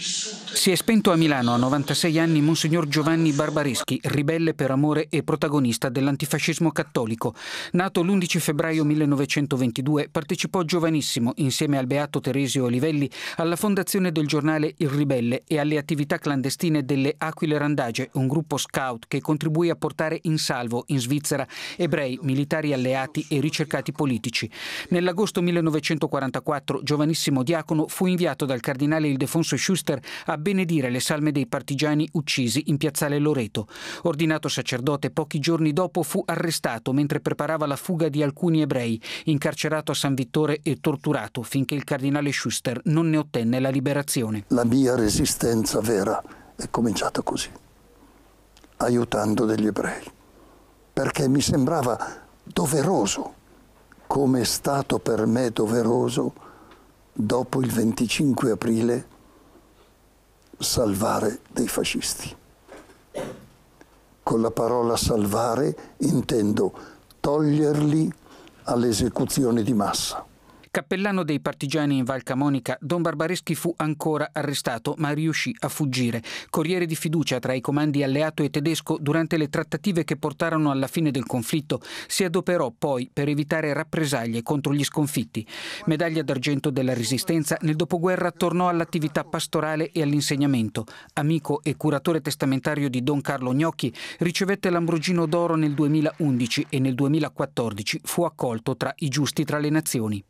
Si è spento a Milano a 96 anni Monsignor Giovanni Barbareschi, ribelle per amore e protagonista dell'antifascismo cattolico. Nato l'11 febbraio 1922, partecipò giovanissimo, insieme al beato Teresio Olivelli, alla fondazione del giornale Il Ribelle e alle attività clandestine delle Aquile Randage, un gruppo scout che contribuì a portare in salvo in Svizzera ebrei, militari alleati e ricercati politici. Nell'agosto 1944, giovanissimo diacono, fu inviato dal cardinale Ildefonso Schuster Schuster a benedire le salme dei partigiani uccisi in piazzale Loreto. Ordinato sacerdote pochi giorni dopo fu arrestato mentre preparava la fuga di alcuni ebrei, incarcerato a San Vittore e torturato finché il cardinale Schuster non ne ottenne la liberazione. La mia resistenza vera è cominciata così, aiutando degli ebrei, perché mi sembrava doveroso, come è stato per me doveroso dopo il 25 aprile salvare dei fascisti. Con la parola salvare intendo toglierli all'esecuzione di massa. Cappellano dei partigiani in Val Camonica, Don Barbareschi fu ancora arrestato, ma riuscì a fuggire. Corriere di fiducia tra i comandi alleato e tedesco durante le trattative che portarono alla fine del conflitto, si adoperò poi per evitare rappresaglie contro gli sconfitti. Medaglia d'argento della Resistenza, nel dopoguerra tornò all'attività pastorale e all'insegnamento. Amico e curatore testamentario di Don Carlo Gnocchi, ricevette l'Ambrogino d'Oro nel 2011 e nel 2014 fu accolto tra i giusti tra le nazioni.